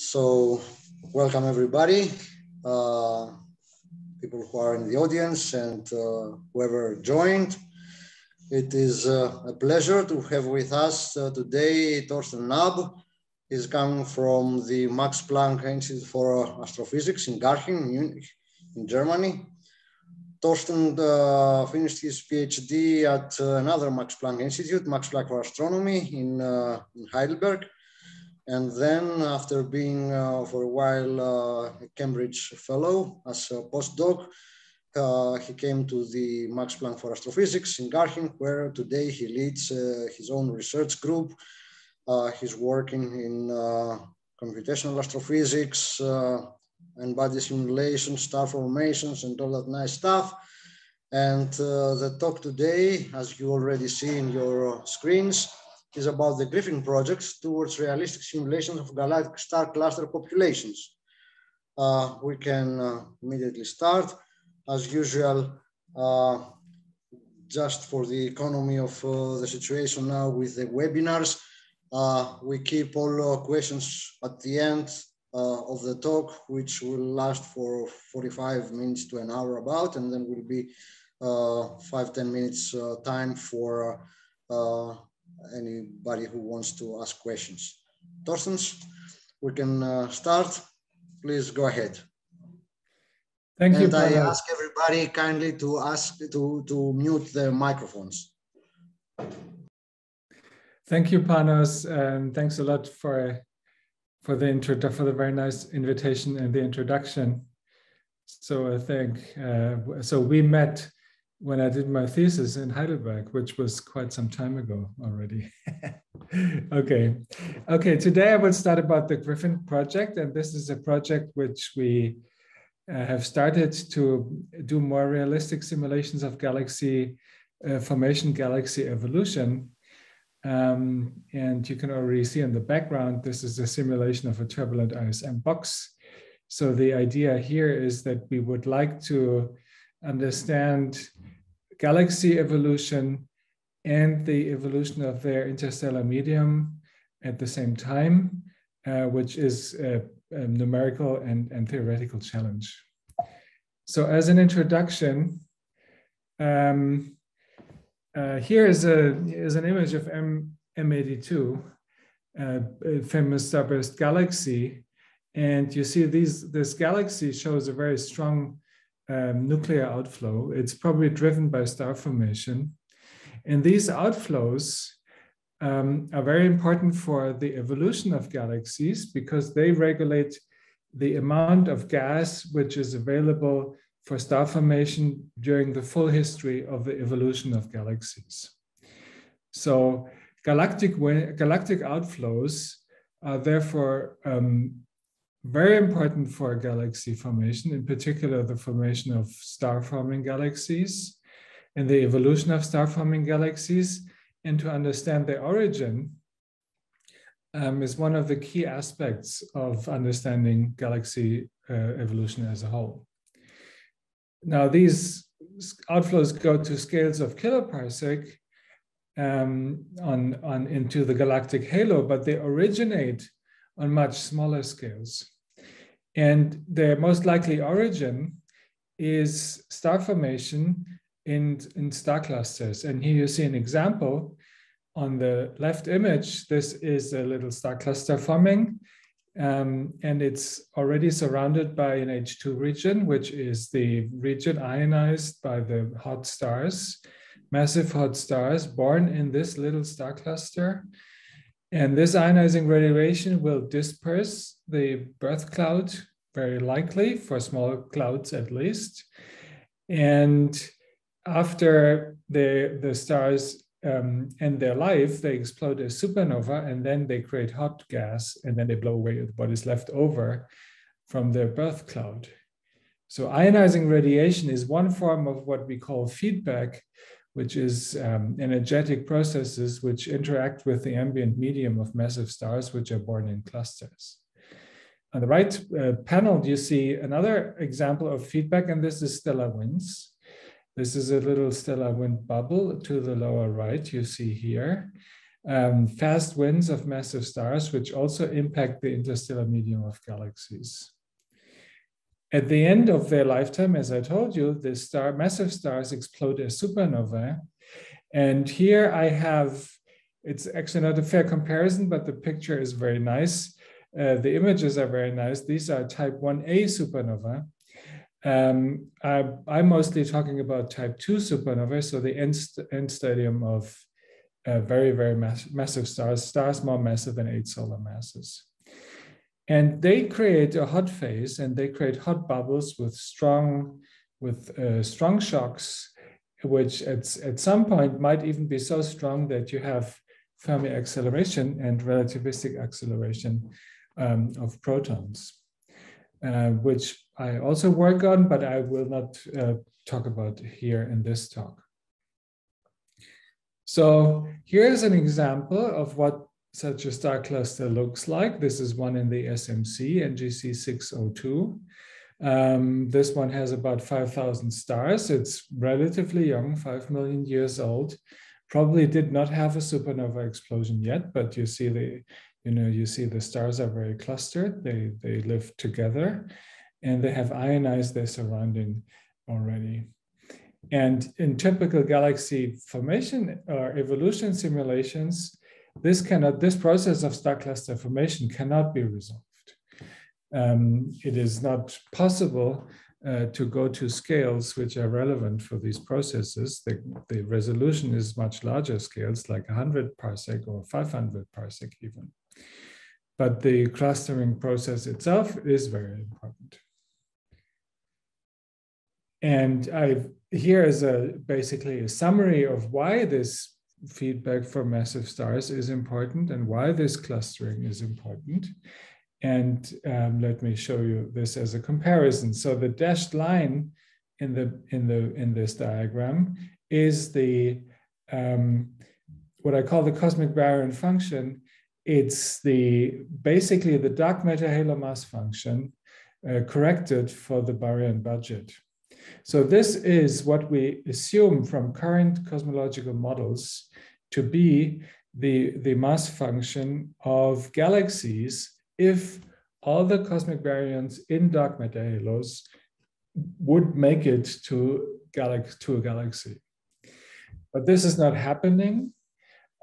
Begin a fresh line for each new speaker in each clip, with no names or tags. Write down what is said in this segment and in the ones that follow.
So, welcome everybody, uh, people who are in the audience and uh, whoever joined. It is uh, a pleasure to have with us uh, today Thorsten Naab. He's coming from the Max Planck Institute for Astrophysics in Garching, Munich, in Germany. Thorsten uh, finished his PhD at uh, another Max Planck Institute, Max Planck for Astronomy in, in Heidelberg and then after being uh, for a while uh, a Cambridge fellow as a postdoc, uh, he came to the Max Planck for Astrophysics in Garching, where today he leads uh, his own research group. Uh, he's working in uh, computational astrophysics, N-body simulation, star formations, and all that nice stuff. And the talk today, as you already see in your screens, is about the Griffin projects towards realistic simulations of galactic star cluster populations. Uh, we can uh, immediately start. As usual, uh, just for the economy of uh, the situation now with the webinars, uh, we keep all uh, questions at the end of the talk, which will last for 45 minutes to an hour about, and then will be five ten minutes time for anybody who wants to ask questions. Thorstens, we can uh, start. Please go ahead.
Thank
and
you.
And I ask everybody kindly to ask to, to mute their microphones.
Thank you, Panos, and thanks a lot for for the intro for the very nice invitation and the introduction. So I think uh, so. We met when I did my thesis in Heidelberg, which was quite some time ago already. okay. Okay, today I will start about the Griffin project. And this is a project which we uh, have started to do more realistic simulations of galaxy uh, formation, galaxy evolution. Um, and you can already see in the background, this is a simulation of a turbulent ISM box. So the idea here is that we would like to understand galaxy evolution and the evolution of their interstellar medium at the same time, uh, which is a, a, numerical and, and theoretical challenge. So as an introduction, um, uh, here is, a, is an image of M, M82, uh, famous starburst galaxy. And you see these, this galaxy shows a very strong um, nuclear outflow. It's probably driven by star formation. And these outflows um, are very important for the evolution of galaxies because they regulate the amount of gas which is available for star formation during the full history of the evolution of galaxies. So galactic, galactic outflows are therefore um, very important for galaxy formation, in particular the formation of star-forming galaxies and the evolution of star-forming galaxies. And to understand their origin um, is one of the key aspects of understanding galaxy uh, evolution as a whole. Now, these outflows go to scales of kiloparsec um, on, on into the galactic halo, but they originate on much smaller scales. And their most likely origin is star formation in, in star clusters. And here you see an example on the left image. This is a little star cluster forming. Um, and it's already surrounded by an HII region, which is the region ionized by the hot stars, massive hot stars born in this little star cluster. And this ionizing radiation will disperse the birth cloud, very likely, for small clouds at least. And after the, the stars um, end their life, they explode as supernova and then they create hot gas and then they blow away what is left over from their birth cloud. So ionizing radiation is one form of what we call feedback, which is um, energetic processes which interact with the ambient medium of massive stars, which are born in clusters. On the right uh, panel, you see another example of feedback, and this is stellar winds. This is a little stellar wind bubble to the lower right, you see here. um, fast winds of massive stars, which also impact the interstellar medium of galaxies. At the end of their lifetime, as I told you, the star, massive stars explode as supernovae. And here I have, it's actually not a fair comparison, but the picture is very nice. Uh, the images are very nice. These are type 1a supernova. Um, I, am mostly talking about type 2 supernova, so the end, end stadium of uh, very, very mass massive stars, stars more massive than eight solar masses. And they create a hot phase and they create hot bubbles with strong, with uh, strong shocks, which at, at some point might even be so strong that you have Fermi acceleration and relativistic acceleration um, of protons, uh, which I also work on, but I will not uh, talk about here in this talk. So here's an example of what such a star cluster looks like. This is one in the SMC, NGC 602. Um, this one has about 5,000 stars. It's relatively young, 5 million years old. Probably did not have a supernova explosion yet, but you see the, you know, you see the stars are very clustered. They, they live together and they have ionized their surrounding already. And in typical galaxy formation or evolution simulations, this cannot, this process of star cluster formation cannot be resolved. Um, it is not possible uh, to go to scales which are relevant for these processes. The, the resolution is much larger scales, like 100 parsec or 500 parsec even. But the clustering process itself is very important. And I've, here is a basically a summary of why this feedback for massive stars is important and why this clustering is important. And um, let me show you this as a comparison. So the dashed line in the in the in this diagram is the um, what I call the cosmic baryon function. It's the basically the dark matter halo mass function uh, corrected for the baryon budget. So this is what we assume from current cosmological models to be the, the mass function of galaxies if all the cosmic baryons in dark matter halos would make it to, galax to a galaxy. But this is not happening.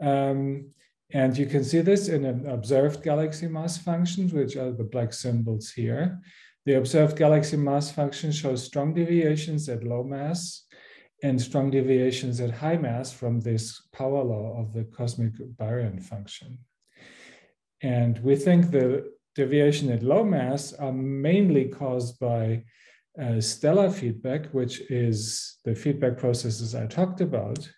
Um, and you can see this in an observed galaxy mass functions, which are the black symbols here. The observed galaxy mass function shows strong deviations at low mass and strong deviations at high mass from this power law of the cosmic baryon function. And we think the deviation at low mass are mainly caused by uh, stellar feedback, which is the feedback processes I talked about.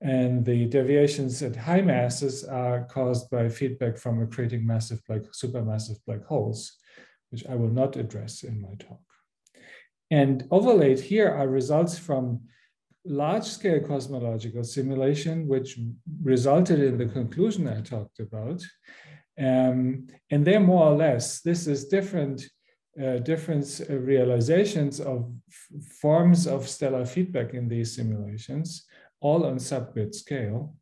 And the deviations at high masses are caused by feedback from accreting massive black, supermassive black holes, which I will not address in my talk. And overlaid here are results from large-scale cosmological simulation, which resulted in the conclusion I talked about. Um, and they're more or less, this is different, uh, different realizations of forms of stellar feedback in these simulations, all on sub-bit scale,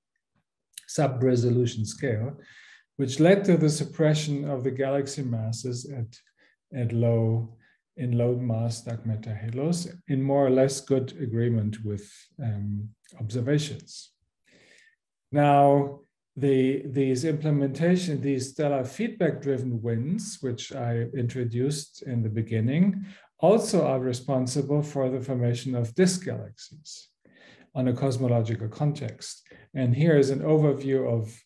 sub-resolution scale, which led to the suppression of the galaxy masses at at low in low mass dark matter halos in more or less good agreement with um, observations. Now, the, these implementation, these stellar feedback driven winds, which I introduced in the beginning, also are responsible for the formation of disk galaxies on a cosmological context. And here is an overview of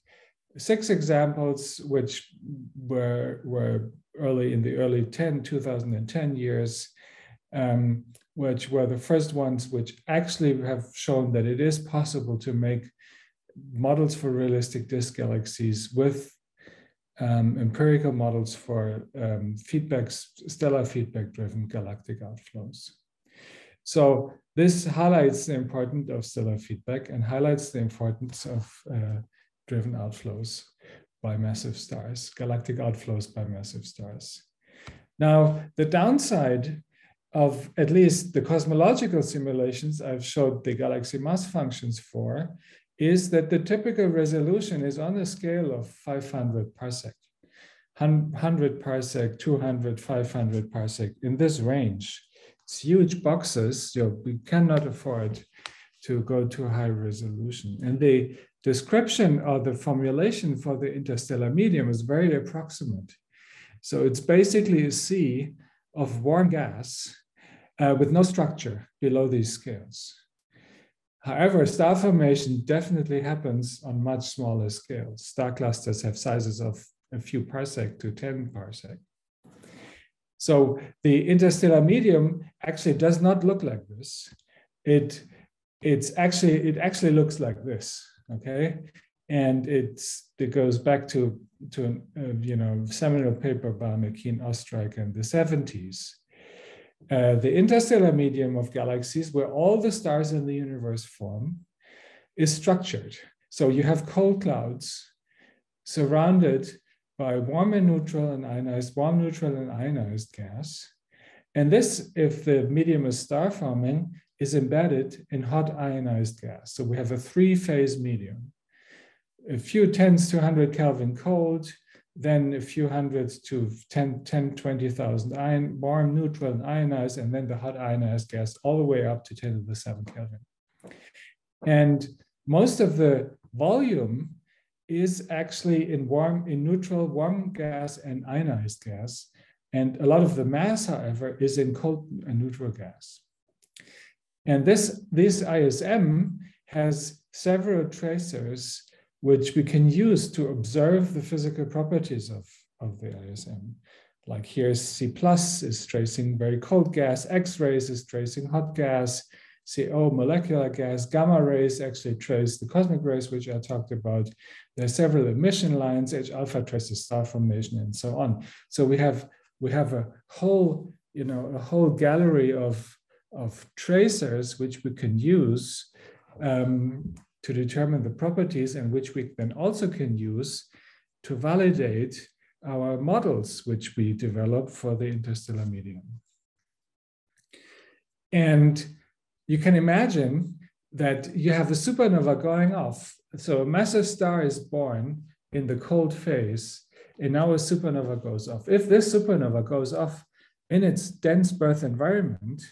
six examples which were, were early in the early 10, 2010 years, um, which were the first ones which actually have shown that it is possible to make models for realistic disk galaxies with um, empirical models for um, stellar feedback driven galactic outflows. So this highlights the importance of stellar feedback and highlights the importance of uh, driven outflows by massive stars, galactic outflows by massive stars. Now, the downside of at least the cosmological simulations I've showed the galaxy mass functions for is that the typical resolution is on the scale of 500 parsec, 100 parsec, 200, 500 parsec, in this range. It's huge boxes, so we cannot afford to go to high resolution. And the description or the formulation for the interstellar medium is very approximate. So it's basically a sea of warm gas uh, with no structure below these scales. However, star formation definitely happens on much smaller scales. Star clusters have sizes of a few parsec to 10 parsec. So the interstellar medium actually does not look like this. It it's actually it actually looks like this okay? And it's it goes back to to uh, you know seminal paper by McKee and Ostriker in the 70s uh, the interstellar medium of galaxies where all the stars in the universe form is structured. So you have cold clouds surrounded by warm and neutral and ionized warm neutral and ionized gas. And this if the medium is star forming is embedded in hot ionized gas. So we have a three phase medium. A few tens to 100 Kelvin cold, then a few hundreds to 10, 10 20,000 ion, warm, neutral, and ionized, and then the hot ionized gas all the way up to 10 to the 7 Kelvin. And most of the volume is actually in warm, in neutral, warm gas and ionized gas. And a lot of the mass, however, is in cold and neutral gas. And this, this ISM has several tracers which we can use to observe the physical properties of, of the ISM. Like here, C plus is tracing very cold gas, X-rays is tracing hot gas, CO molecular gas, gamma rays actually trace the cosmic rays, which I talked about. There are several emission lines, H alpha traces star formation, and so on. So we have we have a whole, you know, a whole gallery of of tracers which we can use um, to determine the properties and which we then also can use to validate our models which we develop for the interstellar medium. And you can imagine that you have a supernova going off. So a massive star is born in the cold phase, and now a supernova goes off. If this supernova goes off in its dense birth environment,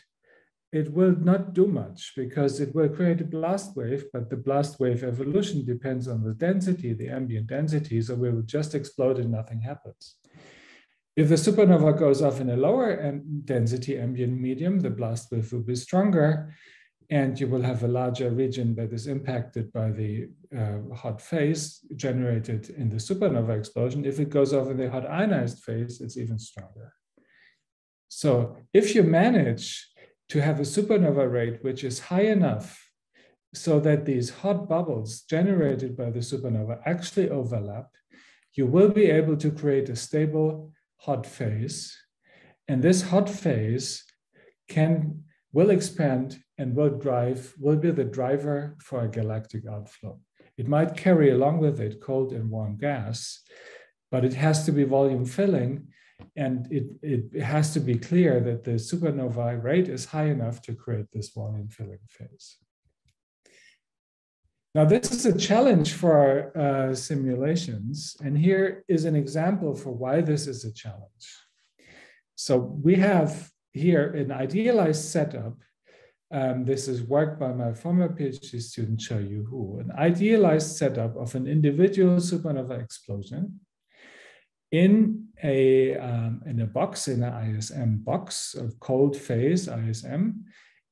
it will not do much because it will create a blast wave, but the blast wave evolution depends on the density, the ambient density, so we will just explode and nothing happens. If the supernova goes off in a lower density ambient medium, the blast wave will be stronger and you will have a larger region that is impacted by the uh, hot phase generated in the supernova explosion. If it goes off in the hot ionized phase, it's even stronger. So if you manage to have a supernova rate which is high enough so that these hot bubbles generated by the supernova actually overlap, you will be able to create a stable hot phase. And this hot phase can will expand and will drive, will be the driver for a galactic outflow. It might carry along with it cold and warm gas, but it has to be volume filling and it, it has to be clear that the supernova rate is high enough to create this volume filling phase. Now, this is a challenge for uh, simulations, and here is an example for why this is a challenge. So we have here an idealized setup. Um, this is work by my former PhD student, Yu Hu, an idealized setup of an individual supernova explosion in a, um, in a box, in an ISM box, of cold phase ISM,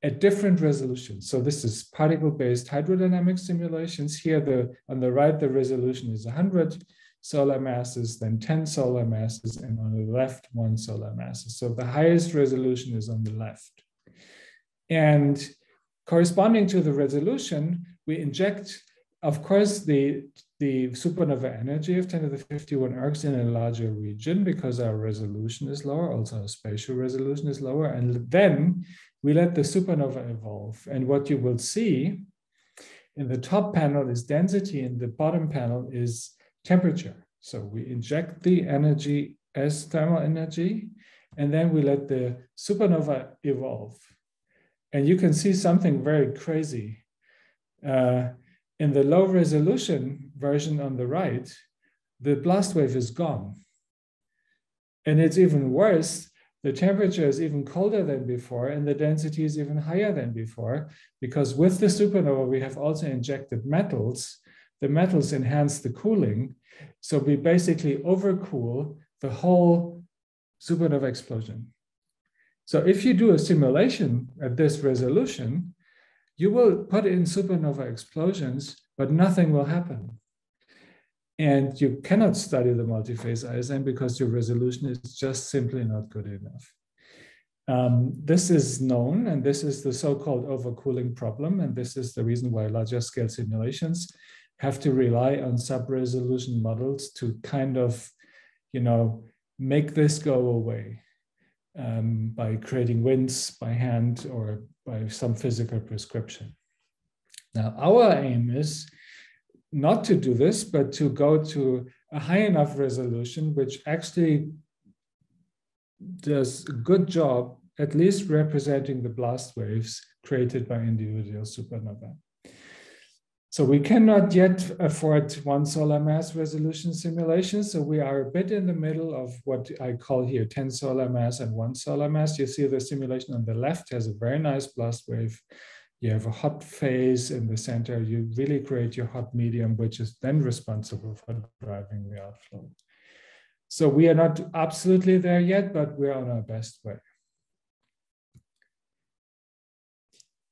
at different resolutions. So this is particle-based hydrodynamic simulations. Here, the on the right, the resolution is 100 solar masses, then 10 solar masses, and on the left, one solar masses. So the highest resolution is on the left. And corresponding to the resolution, we inject, of course, the the supernova energy of 10 to the 51 ergs in a larger region because our resolution is lower, also our spatial resolution is lower. And then we let the supernova evolve. And what you will see in the top panel is density, and the bottom panel is temperature. So we inject the energy as thermal energy, and then we let the supernova evolve. And you can see something very crazy. Uh, In the low resolution version on the right, the blast wave is gone. And it's even worse, the temperature is even colder than before, and the density is even higher than before, because with the supernova, we have also injected metals. The metals enhance the cooling. So we basically overcool the whole supernova explosion. So if you do a simulation at this resolution, you will put in supernova explosions, but nothing will happen. And you cannot study the multi-phase ISM because your resolution is just simply not good enough. Um, this is known, and this is the so-called overcooling problem. And this is the reason why larger scale simulations have to rely on sub-resolution models to kind of, you know, make this go away um, by creating winds by hand or by some physical prescription. Now, our aim is not to do this, but to go to a high enough resolution, which actually does a good job, at least representing the blast waves created by individual supernovae. So we cannot yet afford one solar mass resolution simulation. So we are a bit in the middle of what I call here 10 solar mass and one solar mass. You see the simulation on the left has a very nice blast wave you have a hot phase in the center, you really create your hot medium, which is then responsible for driving the outflow. So we are not absolutely there yet, but we're on our best way.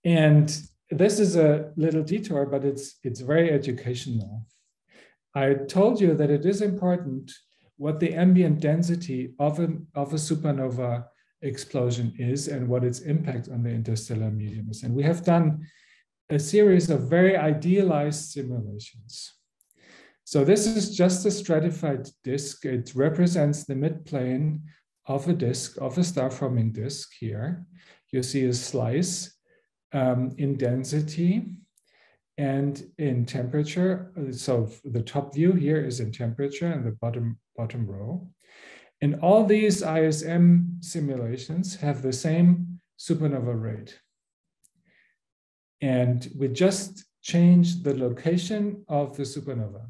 And this is a little detour, but it's, it's very educational. I told you that it is important what the ambient density of, an, of a supernova explosion is and what its impact on the interstellar medium is. And we have done a series of very idealized simulations. So this is just a stratified disk. It represents the midplane of a disk, of a star-forming disk here. You see a slice um, in density and in temperature. So the top view here is in temperature and the bottom, bottom row. And all these ISM simulations have the same supernova rate. And we just changed the location of the supernova.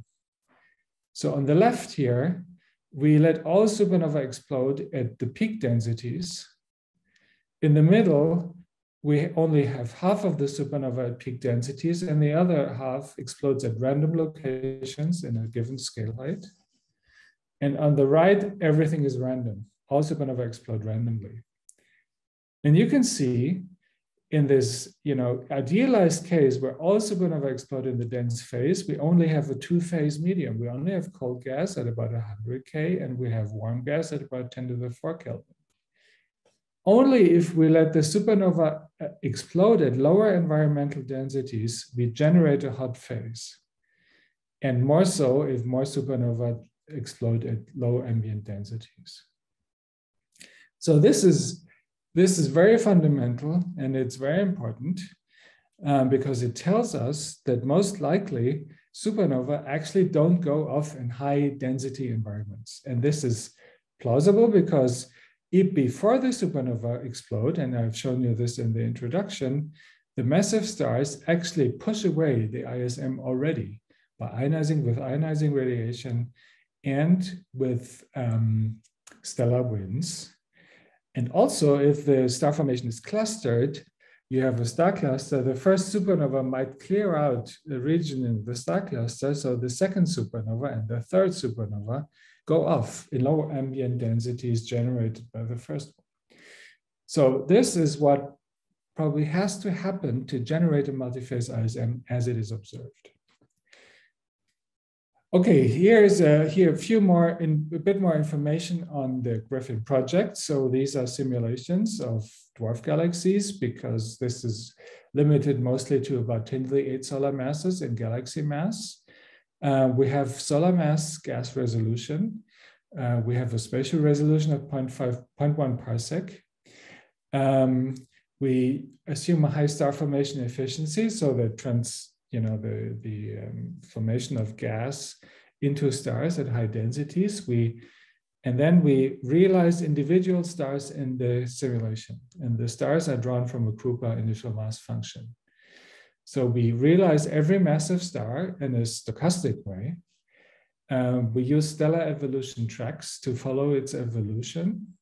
So on the left here, we let all supernova explode at the peak densities. In the middle, we only have half of the supernova at peak densities, and the other half explodes at random locations in a given scale height. And on the right, everything is random. All supernova explode randomly. And you can see in this you know, idealized case where all supernova explode in the dense phase, we only have a two-phase medium. We only have cold gas at about 100 K and we have warm gas at about 10 to the 4 Kelvin. Only if we let the supernova uh, explode at lower environmental densities, we generate a hot phase. And more so if more supernova explode at low ambient densities. So this is, this is very fundamental and it's very important um, because it tells us that most likely supernova actually don't go off in high density environments. And this is plausible because if before the supernova explode, and I've shown you this in the introduction, the massive stars actually push away the ISM already by ionizing with ionizing radiation and with um, stellar winds. And also, if the star formation is clustered, you have a star cluster, the first supernova might clear out the region in the star cluster. So the second supernova and the third supernova go off in lower ambient densities generated by the first one. So this is what probably has to happen to generate a multi-phase ISM as it is observed. Okay, here's a, here a few more, in, a bit more information on the Griffin project. So these are simulations of dwarf galaxies because this is limited mostly to about 10 to the 8 solar masses in galaxy mass. Uh, we have solar mass gas resolution. Uh, we have a spatial resolution of 0.5, 0.1 parsec. Um, we assume a high star formation efficiency, so the trans you know, the, the um, formation of gas into stars at high densities. We, and then we realize individual stars in the simulation. And the stars are drawn from a Kroupa initial mass function. So we realize every massive star in a stochastic way. Um, we use stellar evolution tracks to follow its evolution.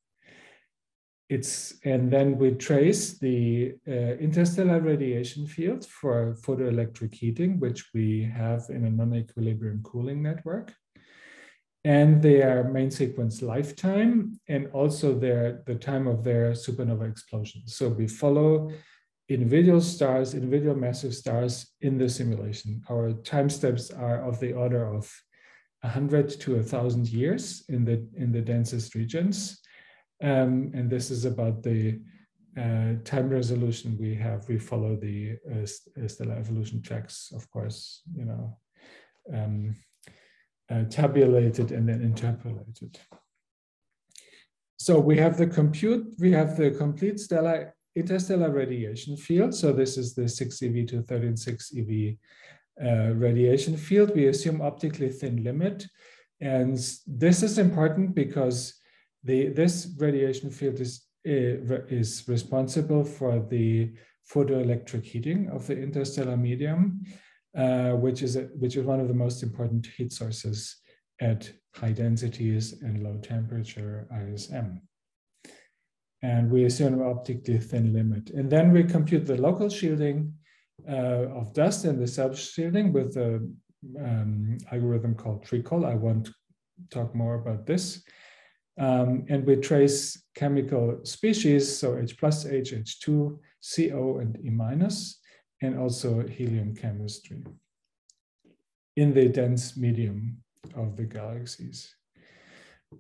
It's, and then we trace the uh, interstellar radiation field for photoelectric heating, which we have in a non-equilibrium cooling network and their main sequence lifetime and also their the time of their supernova explosion. So we follow individual stars, individual massive stars in the simulation. Our time steps are of the order of 100 to 1,000 years in the, in the densest regions. Um, and this is about the uh, time resolution we have. We follow the uh, stellar evolution tracks, of course, you know, um, uh, tabulated and then interpolated. So we have the compute, we have the complete stellar interstellar radiation field. So this is the 6 eV to 136 EV uh, radiation field. We assume optically thin limit. And this is important because the, this radiation field is, uh, is responsible for the photoelectric heating of the interstellar medium, uh, which, is a, which is one of the most important heat sources at high densities and low temperature ISM and we assume an optically thin limit. And then we compute the local shielding uh, of dust and the self-shielding with an um, algorithm called TreeCol. I won't talk more about this. Um, and we trace chemical species, so H plus H, H2, CO, and E minus, and also helium chemistry in the dense medium of the galaxies.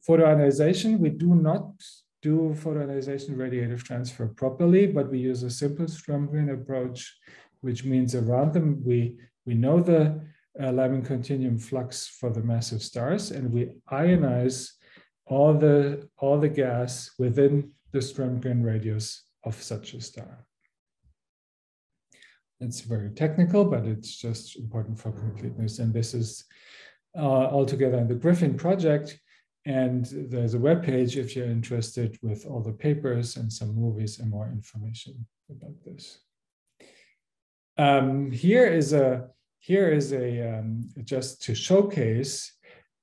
Photoionization, we do not do photoionization radiative transfer properly, but we use a simple Strömgren approach, which means around them we, we know the uh, Lyman continuum flux for the massive stars, and we ionize all the, all the gas within the Strömgren radius of such a star. It's very technical, but it's just important for completeness. And this is uh, all together in the Griffin project. And there's a web page if you're interested with all the papers and some movies and more information about this. Um, here is a here is a um, just to showcase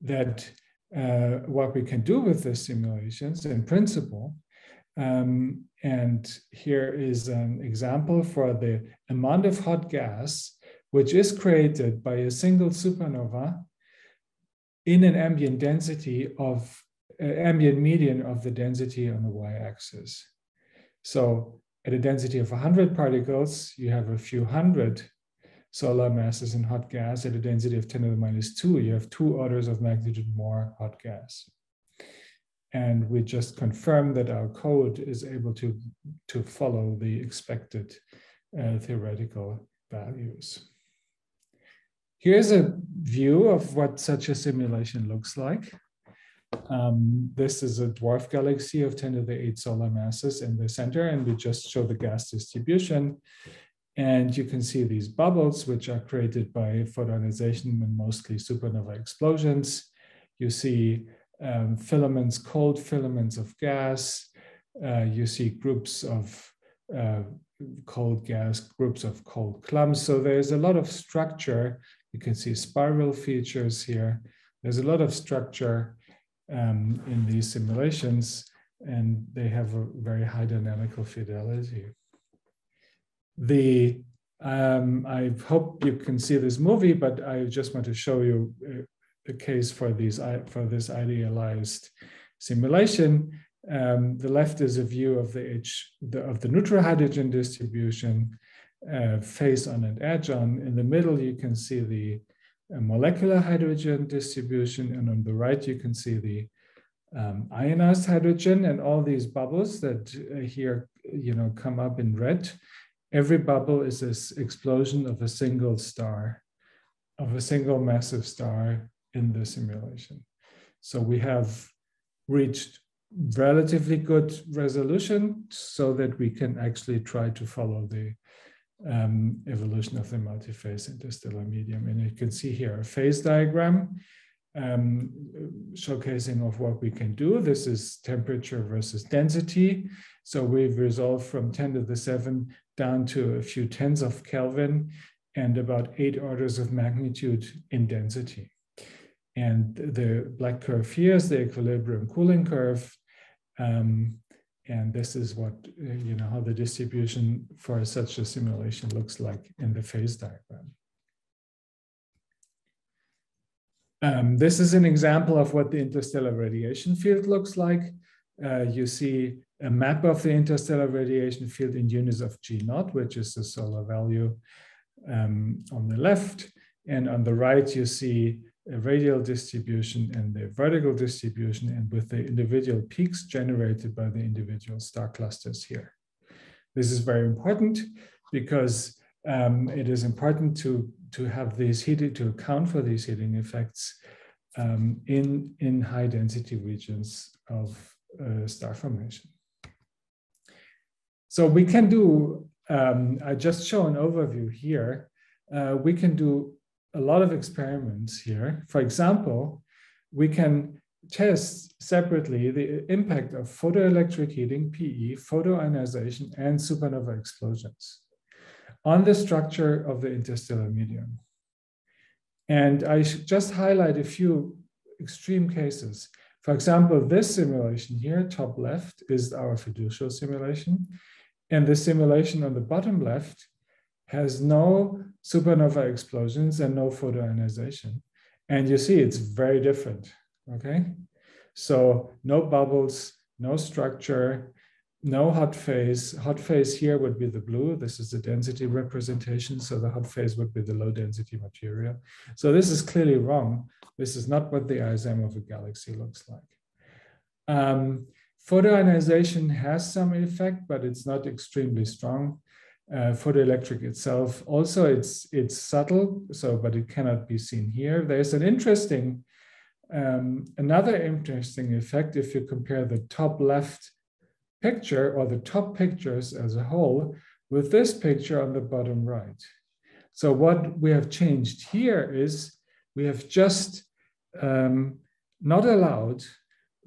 that uh, what we can do with the simulations in principle. Um, and here is an example for the amount of hot gas which is created by a single supernova in an ambient density of uh, ambient median of the density on the y-axis. So at a density of 100 particles, you have a few hundred solar masses in hot gas. At a density of 10 to the minus 2, you have two orders of magnitude more hot gas. And we just confirm that our code is able to, to follow the expected uh, theoretical values. Here's a view of what such a simulation looks like. Um, this is a dwarf galaxy of 10 to the 8 solar masses in the center, and we just show the gas distribution. And you can see these bubbles, which are created by photoionization and mostly supernova explosions. You see um, filaments, cold filaments of gas. Uh, you see groups of uh, cold gas, groups of cold clumps. So there's a lot of structure you can see spiral features here. There's a lot of structure um, in these simulations, and they have a very high dynamical fidelity. The um, I hope you can see this movie, but I just want to show you a, a case for these for this idealized simulation. Um, the left is a view of the H the, of the neutral hydrogen distribution, uh, face on and edge on. In the middle, you can see the uh, molecular hydrogen distribution, and on the right, you can see the um, ionized hydrogen and all these bubbles that uh, here, you know, come up in red. Every bubble is this explosion of a single star, of a single massive star in the simulation. So we have reached relatively good resolution so that we can actually try to follow the um, evolution of the multi-phase interstellar medium. And you can see here a phase diagram um, showcasing of what we can do. This is temperature versus density. So we've resolved from 10 to the 7 down to a few tens of Kelvin. and about eight orders of magnitude in density. And the black curve here is the equilibrium cooling curve. Um, and this is what, you know, how the distribution for such a simulation looks like in the phase diagram. Um, this is an example of what the interstellar radiation field looks like. Uh, you see a map of the interstellar radiation field in units of G naught, which is the solar value um, on the left. And on the right, you see a radial distribution and the vertical distribution and with the individual peaks generated by the individual star clusters here. This is very important because um, it is important to, to have these heating, to account for these heating effects um, in, in high density regions of star formation. So we can do, um, I just show an overview here. Uh, we can do a lot of experiments here. For example, we can test separately the impact of photoelectric heating, PE, photoionization, and supernova explosions on the structure of the interstellar medium. And I should just highlight a few extreme cases. For example, this simulation here, top left, is our fiducial simulation. And the simulation on the bottom left has no supernova explosions and no photoionization. And you see it's very different, okay? So no bubbles, no structure, no hot phase. Hot phase here would be the blue. This is the density representation. So the hot phase would be the low density material. So this is clearly wrong. This is not what the ISM of a galaxy looks like. Um, photoionization has some effect, but it's not extremely strong. Uh, photoelectric itself, also it's it's subtle, so but it cannot be seen here. There's an interesting, um, another interesting effect if you compare the top left picture or the top pictures as a whole with this picture on the bottom right. So what we have changed here is we have just um, not allowed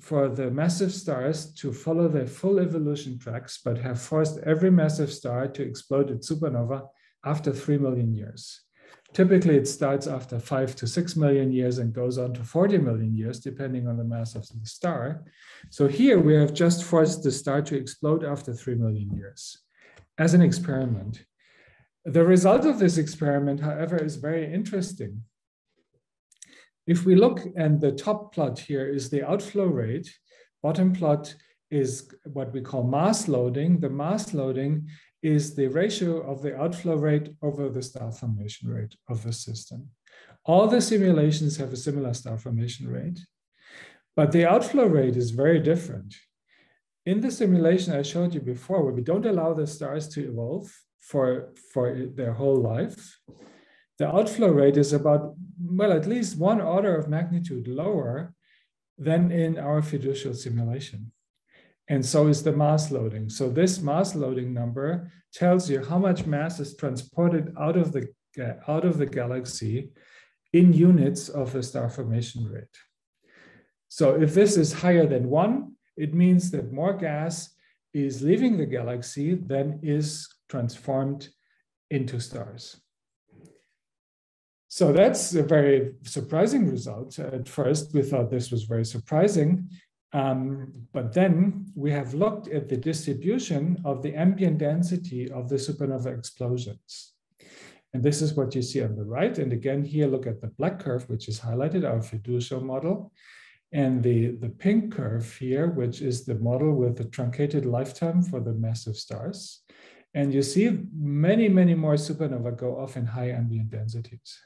for the massive stars to follow their full evolution tracks, but have forced every massive star to explode its supernova after 3 million years. Typically, it starts after 5 to 6 million years and goes on to 40 million years, depending on the mass of the star. So here we have just forced the star to explode after 3 million years as an experiment. The result of this experiment, however, is very interesting if we look and the top plot here is the outflow rate, bottom plot is what we call mass loading. The mass loading is the ratio of the outflow rate over the star formation rate of the system. All the simulations have a similar star formation rate, but the outflow rate is very different. In the simulation I showed you before, where we don't allow the stars to evolve for, for their whole life, the outflow rate is about, well, at least one order of magnitude lower than in our fiducial simulation. And so is the mass loading. So this mass loading number tells you how much mass is transported out of the, out of the galaxy in units of the star formation rate. So if this is higher than one, it means that more gas is leaving the galaxy than is transformed into stars. So that's a very surprising result. At first, we thought this was very surprising. Um, but then we have looked at the distribution of the ambient density of the supernova explosions. And this is what you see on the right. And again, here, look at the black curve, which is highlighted, our fiducial model. And the, the pink curve here, which is the model with the truncated lifetime for the massive stars. And you see many, many more supernova go off in high ambient densities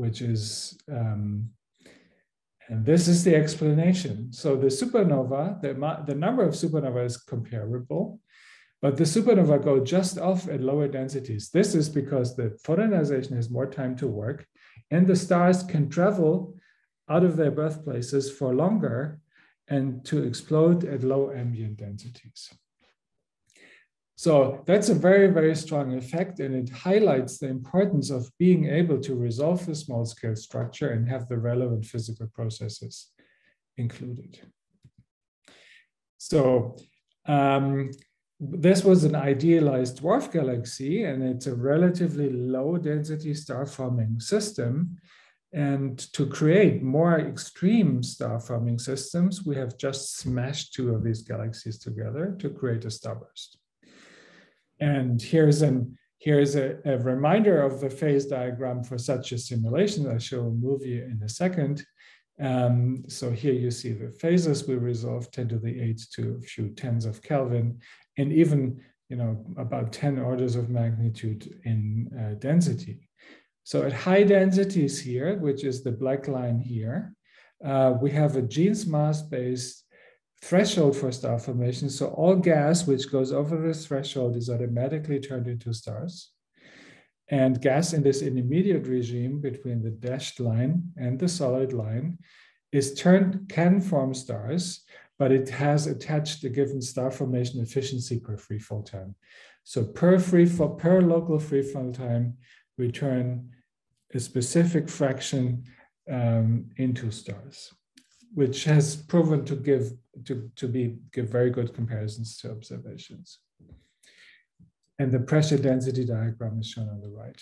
which is, um, and this is the explanation. So the supernova, the, the number of supernova is comparable, but the supernova go just off at lower densities. This is because the photonization has more time to work and the stars can travel out of their birthplaces for longer and to explode at low ambient densities. So that's a very, very strong effect, and it highlights the importance of being able to resolve the small scale structure and have the relevant physical processes included. So um, this was an idealized dwarf galaxy, and it's a relatively low density star forming system. And to create more extreme star forming systems, we have just smashed two of these galaxies together to create a starburst. And here's an here's a, a reminder of the phase diagram for such a simulation. I'll move you in a second. Um, so here you see the phases we resolve 10 to the 8 to a few tens of Kelvin, and even you know about 10 orders of magnitude in uh, density. So at high densities here, which is the black line here, uh, we have a Jeans mass-based threshold for star formation. So all gas which goes over this threshold is automatically turned into stars. And gas in this intermediate regime between the dashed line and the solid line is turned, can form stars, but it has attached a given star formation efficiency per free fall time. So per free fall, per local free fall time, we turn a specific fraction um, into stars, which has proven to give to, to be give very good comparisons to observations. And the pressure density diagram is shown on the right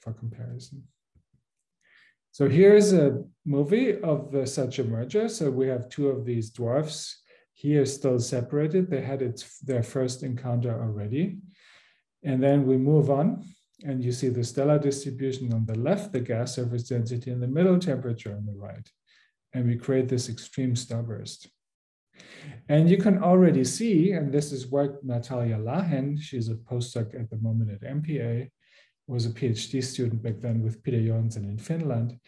for comparison. So here's a movie of uh, such a merger. So we have two of these dwarfs here still separated. They had its, their first encounter already. And then we move on and you see the stellar distribution on the left, the gas surface density in the middle, temperature on the right. And we create this extreme starburst. And you can already see, and this is what Natalia Lahen, she's a postdoc at the moment at MPA, was a PhD student back then with Peter Johansson in Finland.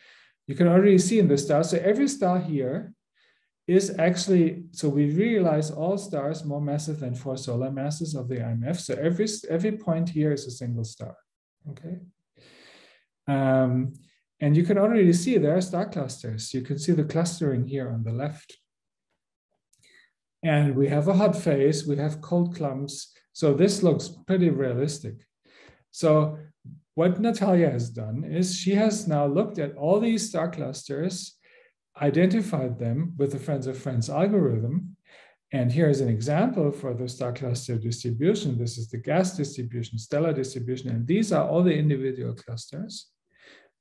You can already see in the stars, so every star here is actually, so we realize all stars more massive than four solar masses of the IMF. So every, every point here is a single star, okay? Um, and you can already see there are star clusters. You can see the clustering here on the left. And we have a hot phase, we have cold clumps. So this looks pretty realistic. So what Natalia has done is she has now looked at all these star clusters, identified them with the Friends of Friends algorithm. And here's an example for the star cluster distribution. This is the gas distribution, stellar distribution, and these are all the individual clusters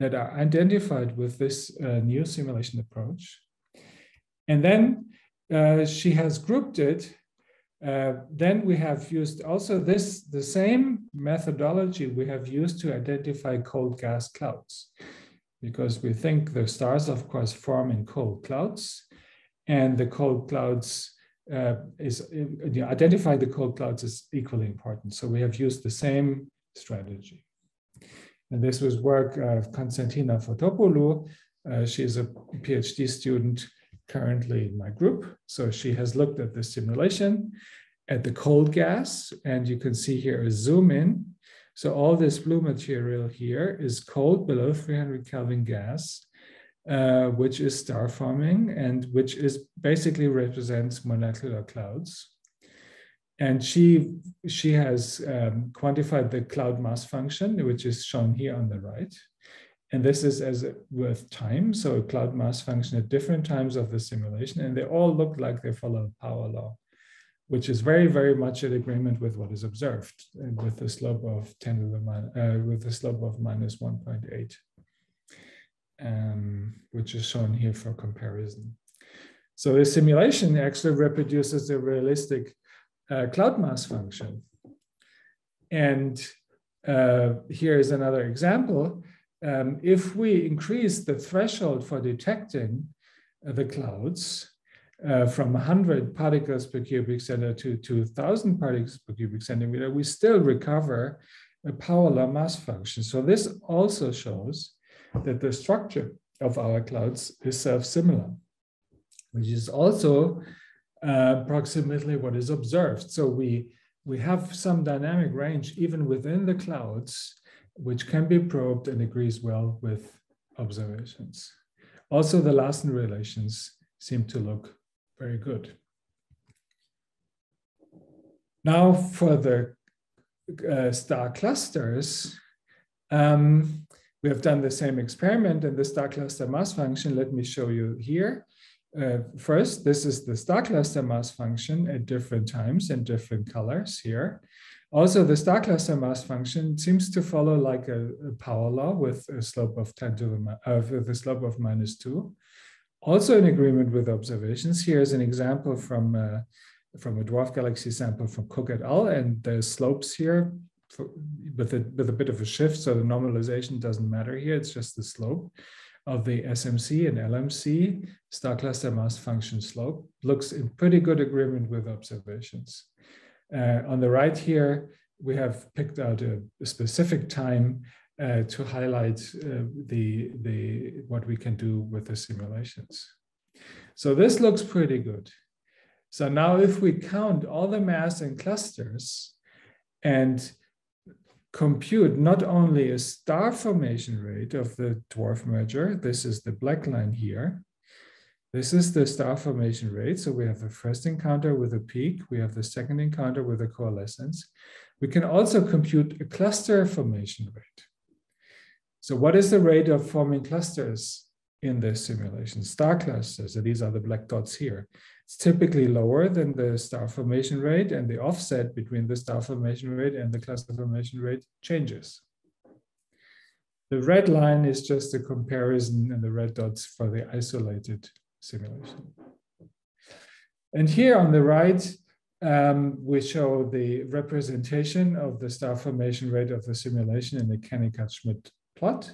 that are identified with this uh, new simulation approach. And then uh, she has grouped it. Uh, then we have used also this, the same methodology we have used to identify cold gas clouds, because we think the stars, of course, form in cold clouds, and the cold clouds uh, is you know, identify the cold clouds is equally important. So we have used the same strategy. And this was work of Konstantina Fotopoulou. Uh, she's a PhD student currently in my group. So she has looked at the simulation at the cold gas, and you can see here a zoom in. So all this blue material here is cold below 300 Kelvin gas, uh, which is star forming and which is basically represents molecular clouds. And she, she has um, quantified the cloud mass function, which is shown here on the right. And this is as with time, so a cloud mass function at different times of the simulation, and they all look like they follow a power law, which is very, very much in agreement with what is observed with the slope of 10 to the minus, uh, with the slope of minus 1.8, um, which is shown here for comparison. So the simulation actually reproduces a realistic uh, cloud mass function. And uh, here is another example um, if we increase the threshold for detecting uh, the clouds uh, from 100 particles per cubic centimeter to 2000 particles per cubic centimeter, we still recover a power law mass function. So this also shows that the structure of our clouds is self-similar, which is also approximately what is observed. So we, we have some dynamic range even within the clouds which can be probed and agrees well with observations. Also, the Larson relations seem to look very good. Now for the uh, star clusters, um, we have done the same experiment and the star cluster mass function, let me show you here. Uh, first, this is the star cluster mass function at different times and different colors here. Also, the star cluster mass function seems to follow like a, a power law with a slope of 10 to the, uh, slope of minus 2. Also in agreement with observations, here is an example from, uh, from a dwarf galaxy sample from Cook et al. And the slopes here for, with, a, with a bit of a shift, so the normalization doesn't matter here, it's just the slope of the SMC and LMC star cluster mass function slope looks in pretty good agreement with observations. Uh, on the right here, we have picked out a, a specific time uh, to highlight uh, the, the, what we can do with the simulations. So this looks pretty good. So now if we count all the mass in clusters and compute not only a star formation rate of the dwarf merger, this is the black line here, this is the star formation rate. So we have the first encounter with a peak, we have the second encounter with a coalescence. We can also compute a cluster formation rate. So what is the rate of forming clusters in this simulation? Star clusters, so these are the black dots here. It's typically lower than the star formation rate and the offset between the star formation rate and the cluster formation rate changes. The red line is just a comparison and the red dots for the isolated simulation. And here on the right, um, we show the representation of the star formation rate of the simulation in the Kennicutt-Schmidt plot.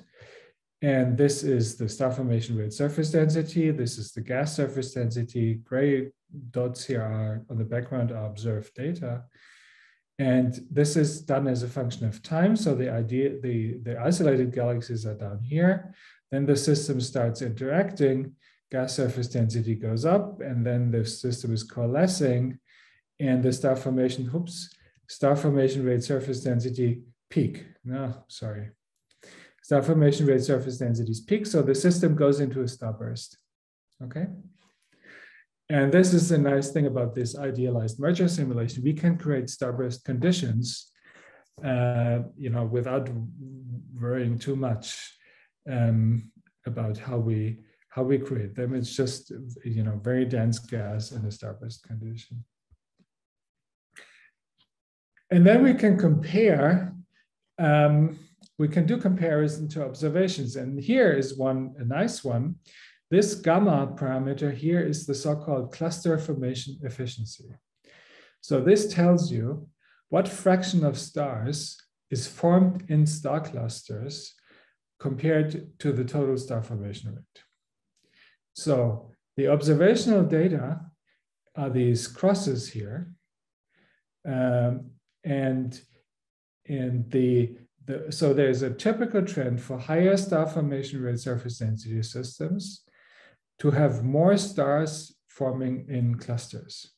And this is the star formation rate surface density. This is the gas surface density. Gray dots here are on the background are observed data. And this is done as a function of time. So the idea, the, the isolated galaxies are down here. Then the system starts interacting, gas surface density goes up, and then the system is coalescing, and the star formation, oops, star formation rate surface density peak. No, sorry, star formation rate surface densities peak. So the system goes into a starburst. Okay. And this is the nice thing about this idealized merger simulation. We can create starburst conditions, uh, you know, without worrying too much um, about how we how we create them. It's just you know very dense gas in a starburst condition. And then we can compare um, we can do comparison to observations. And here is one, a nice one. This gamma parameter here is the so-called cluster formation efficiency. So this tells you what fraction of stars is formed in star clusters compared to the total star formation rate. So the observational data are these crosses here. Um, and, and the the, so there's a typical trend for higher star formation rate surface density systems to have more stars forming in clusters.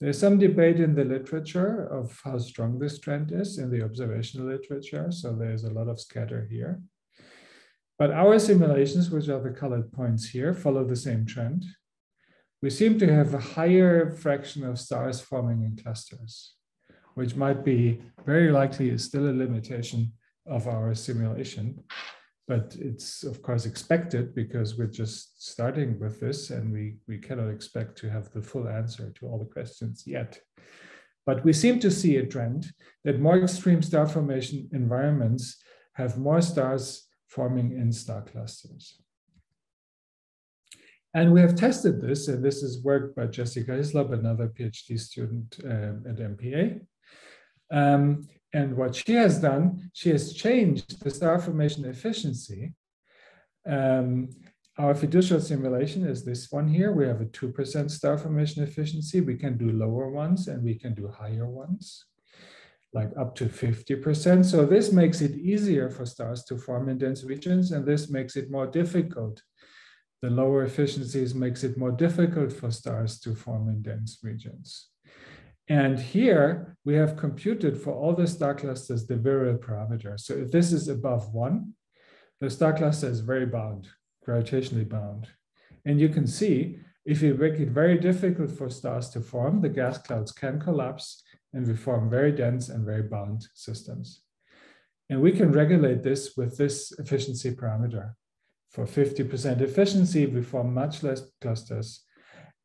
There's some debate in the literature of how strong this trend is in the observational literature. So there's a lot of scatter here. But our simulations, which are the colored points here, follow the same trend. We seem to have a higher fraction of stars forming in clusters which might be very likely is still a limitation of our simulation. But it's of course expected because we're just starting with this and we, we cannot expect to have the full answer to all the questions yet. But we seem to see a trend that more extreme star formation environments have more stars forming in star clusters. And we have tested this, and this is work by Jessica Hislop, another PhD student um, at MPA. Um, and what she has done, she has changed the star formation efficiency. Um, our fiducial simulation is this one here. We have a 2% star formation efficiency. We can do lower ones and we can do higher ones, like up to 50%. So this makes it easier for stars to form in dense regions, and this makes it more difficult. The lower efficiencies makes it more difficult for stars to form in dense regions. And here we have computed for all the star clusters the virial parameter. So if this is above one, the star cluster is very bound, gravitationally bound. And you can see if you make it very difficult for stars to form, the gas clouds can collapse and we form very dense and very bound systems. And we can regulate this with this efficiency parameter For 50% efficiency, we form much less clusters.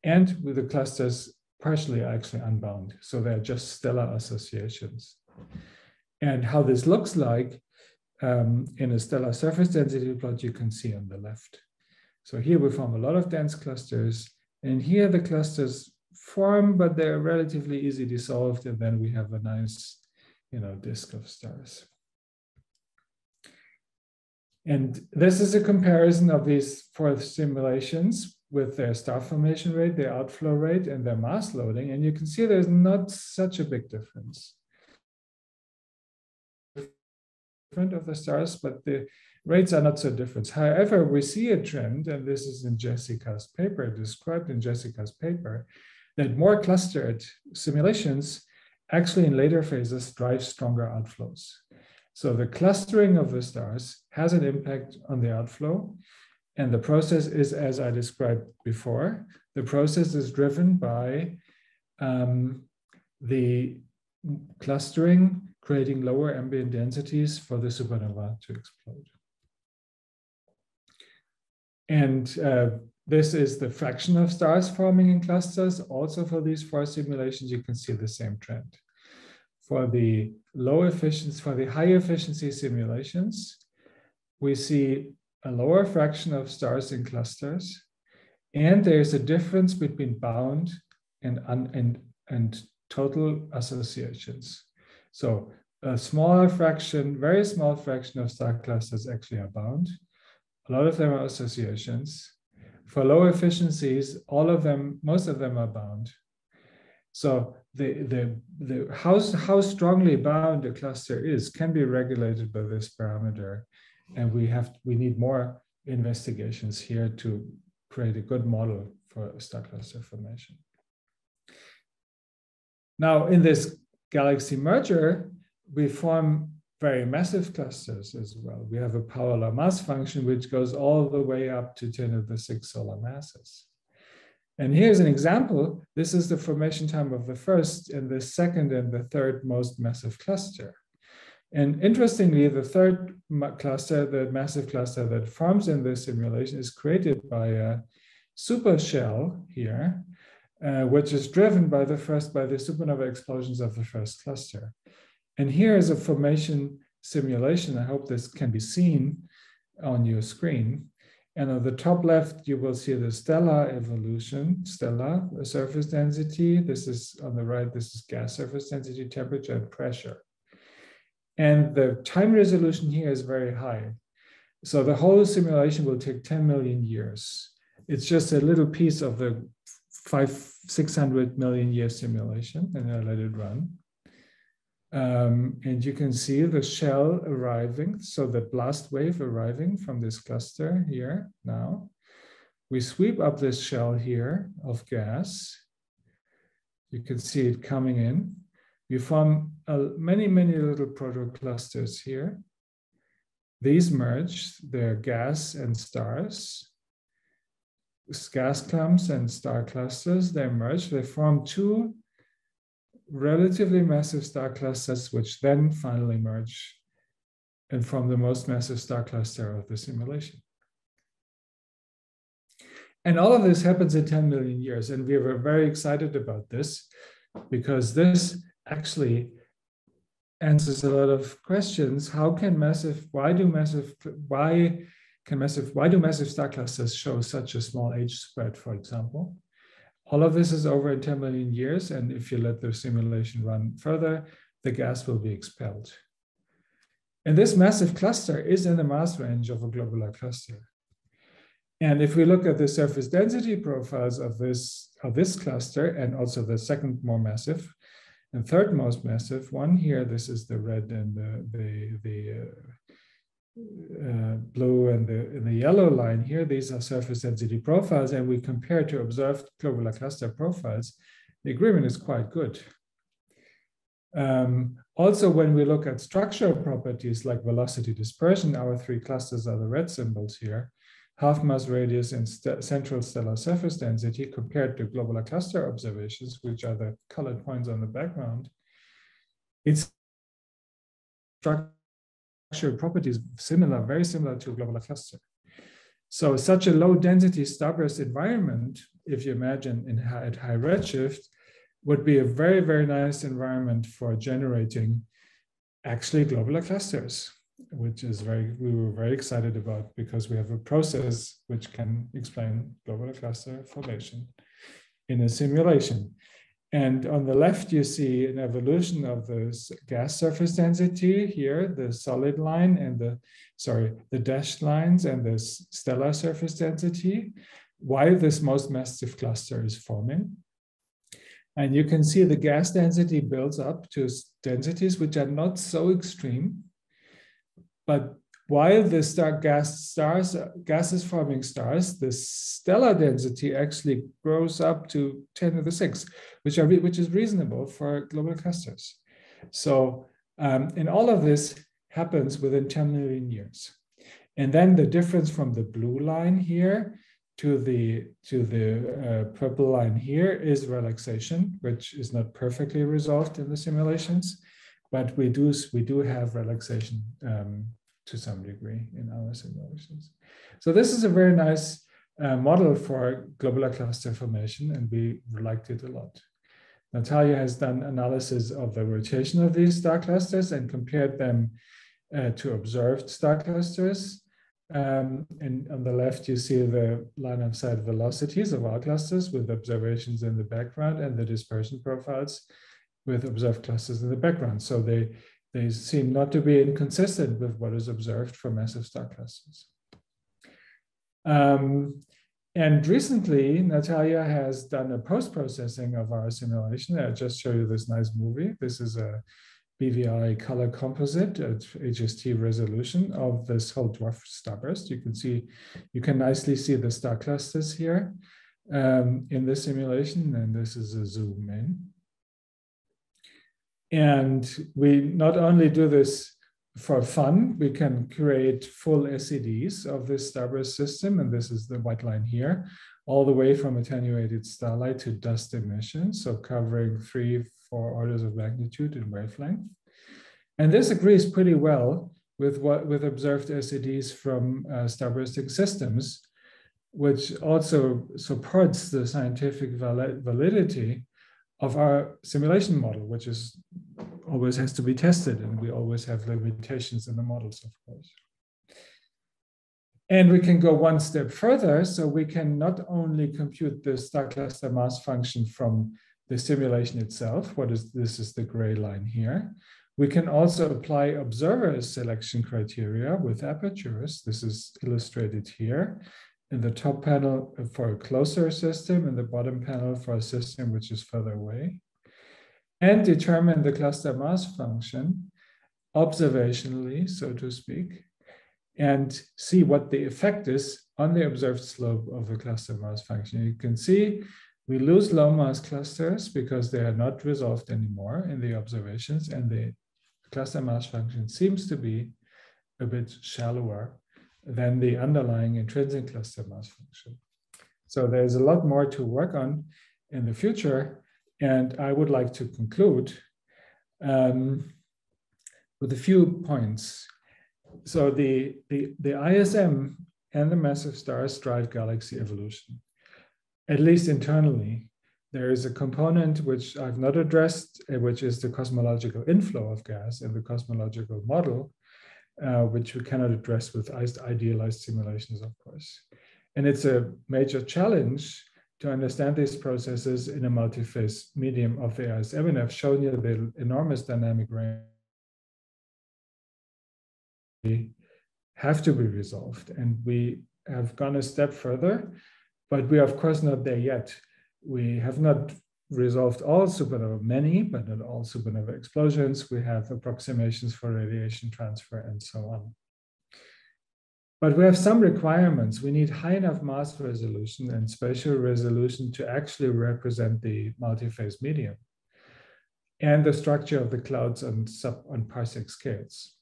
And with the clusters partially actually unbound. So they're just stellar associations. And how this looks like um, in a stellar surface density plot, you can see on the left. So here we form a lot of dense clusters. And here the clusters form, but they're relatively easy dissolved. And then we have a nice, you know, disk of stars. And this is a comparison of these four simulations with their star formation rate, their outflow rate, and their mass loading. And you can see there's not such a big difference of the stars, but the rates are not so different. However, we see a trend, and this is in Jessica's paper, described in Jessica's paper, that more clustered simulations actually in later phases drive stronger outflows. So the clustering of the stars has an impact on the outflow. And the process is, as I described before, the process is driven by um, the clustering, creating lower ambient densities for the supernova to explode. And uh, this is the fraction of stars forming in clusters. Also for these four simulations, you can see the same trend. For the low efficiency, for the high efficiency simulations, we see a lower fraction of stars in clusters, and there's a difference between bound and, and, and total associations. So a smaller fraction, very small fraction of star clusters actually are bound. A lot of them are associations. For low efficiencies, all of them, most of them are bound. So the, the, the how, how strongly bound a cluster is can be regulated by this parameter. And we have we need more investigations here to create a good model for star cluster formation. Now, in this galaxy merger, we form very massive clusters as well. We have a power law mass function which goes all the way up to 10 to the 6 solar masses. And here's an example. This is the formation time of the first and the second and the third most massive cluster. And interestingly, the third cluster, the massive cluster that forms in this simulation is created by a supershell here, uh, which is driven by the first, by the supernova explosions of the first cluster. And here is a formation simulation. I hope this can be seen on your screen. And on the top left, you will see the stellar evolution, stellar surface density. This is on the right, this is gas surface density, temperature, and pressure. And the time resolution here is very high. So the whole simulation will take 10 million years. It's just a little piece of the five, 600 million year simulation, and I let it run. Um, and you can see the shell arriving, so the blast wave arriving from this cluster here now. We sweep up this shell here of gas. You can see it coming in. You form uh, many, many little protoclusters here. These merge, they're gas and stars. Gas clumps and star clusters, they merge, they form two relatively massive star clusters, which then finally merge and form the most massive star cluster of the simulation. And all of this happens in 10 million years. And we were very excited about this because this actually answers a lot of questions. How can massive, why do massive, why can massive, why do massive star clusters show such a small age spread, for example? All of this is over in 10 million years. And if you let the simulation run further, the gas will be expelled. And this massive cluster is in the mass range of a globular cluster. And if we look at the surface density profiles of this, of this cluster and also the second more massive, and third most massive one here, this is the red and the, the, the uh, uh, blue and the, and the yellow line here. These are surface density profiles, and we compare to observed globular cluster profiles. The agreement is quite good. Um, also, when we look at structural properties like velocity dispersion, our three clusters are the red symbols here half mass radius and st central stellar surface density compared to globular cluster observations, which are the colored points on the background, its structural properties similar, very similar to a globular cluster. So such a low density starburst environment, if you imagine in, at high redshift, would be a very, very nice environment for generating actually globular clusters, which is very, we were very excited about because we have a process which can explain globular cluster formation in a simulation. And on the left, you see an evolution of the gas surface density here, the solid line and the, sorry, the dashed lines and the stellar surface density, while this most massive cluster is forming. And you can see the gas density builds up to densities which are not so extreme. But while the star gas stars, gases forming stars, the stellar density actually grows up to 10 to the 6, which, are, which is reasonable for global clusters. So, um, and all of this happens within 10 million years. And then the difference from the blue line here to the to the uh, purple line here is relaxation, which is not perfectly resolved in the simulations, but we do we do have relaxation um, to some degree in our simulations. So this is a very nice uh, model for globular cluster formation, and we liked it a lot. Natalia has done analysis of the rotation of these star clusters and compared them uh, to observed star clusters. Um, and on the left, you see the line of sight velocities of our clusters with observations in the background and the dispersion profiles with observed clusters in the background. So they, they seem not to be inconsistent with what is observed for massive star clusters. Um, and recently, Natalia has done a post-processing of our simulation. I'll just show you this nice movie. This is a BVI color composite at HST resolution of this whole dwarf starburst. You can see, you can nicely see the star clusters here um, in the simulation, and this is a zoom in. And we not only do this for fun, we can create full SEDs of this starburst system, and this is the white line here, all the way from attenuated starlight to dust emission, so covering three, four orders of magnitude in wavelength. And this agrees pretty well with what with observed SEDs from uh, starbursting systems, which also supports the scientific validity of our simulation model, which is always has to be tested, and we always have limitations in the models, of course. And we can go one step further. So we can not only compute the star cluster mass function from the simulation itself, what is this is the gray line here. We can also apply observer selection criteria with apertures. This is illustrated here in the top panel for a closer system and the bottom panel for a system which is further away. And determine the cluster mass function observationally, so to speak, and see what the effect is on the observed slope of the cluster mass function. You can see we lose low mass clusters because they are not resolved anymore in the observations and the cluster mass function seems to be a bit shallower than the underlying intrinsic cluster mass function. So there's a lot more to work on in the future. And I would like to conclude um, with a few points. So the, the, the ISM and the massive stars drive galaxy evolution at least internally, there is a component which I've not addressed, uh, which is the cosmological inflow of gas in the cosmological model, uh, which we cannot address with idealized simulations, of course. And it's a major challenge to understand these processes in a multi-phase medium of the ISM. And I've shown you the enormous dynamic range have to be resolved. And we have gone a step further but we are, of course, not there yet. We have not resolved all supernova, many, but not all supernova explosions. We have approximations for radiation transfer and so on. But we have some requirements. We need high enough mass resolution and spatial resolution to actually represent the multi-phase medium and the structure of the clouds on, sub, on parsec scales.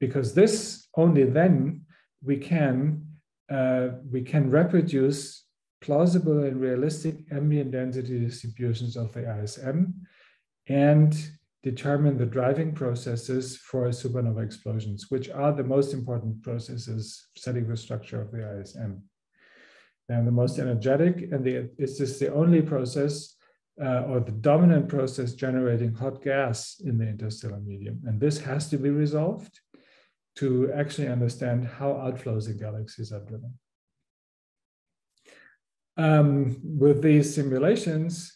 Because this only then we can uh, we can reproduce plausible and realistic ambient density distributions of the ISM and determine the driving processes for supernova explosions, which are the most important processes setting the structure of the ISM. And the most energetic, and the, it's the only process uh, or the dominant process generating hot gas in the interstellar medium. And this has to be resolved to actually understand how outflows in galaxies are driven. Um, with these simulations,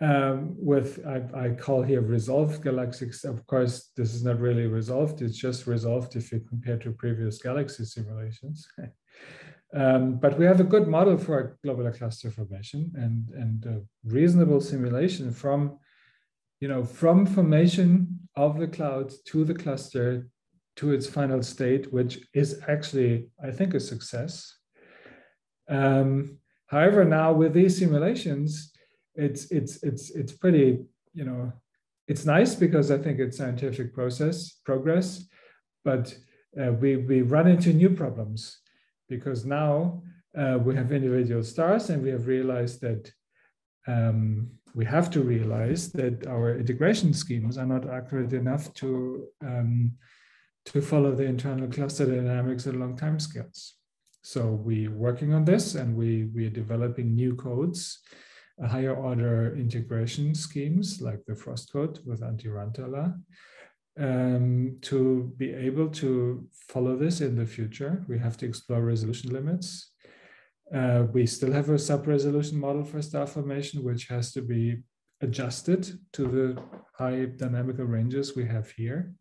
um, with I, I, call here resolved galaxies. Of course, this is not really resolved. It's just resolved if you compare to previous galaxy simulations. um, but we have a good model for globular cluster formation and and a reasonable simulation from, you know, from formation of the cloud to the cluster to its final state, which is actually I think a success. Um, however, now with these simulations it's it's it's it's pretty you know it's nice because I think it's scientific process progress, but uh, we we run into new problems because now uh, we have individual stars and we have realized that um, we have to realize that our integration schemes are not accurate enough to um, to follow the internal cluster dynamics at long time scales. So we're working on this and we we are developing new codes higher order integration schemes like the frost code with Antti Rantala um, to be able to follow this in the future. We have to explore resolution limits. Uh, we still have a sub-resolution model for star formation, which has to be adjusted to the high dynamical ranges we have here.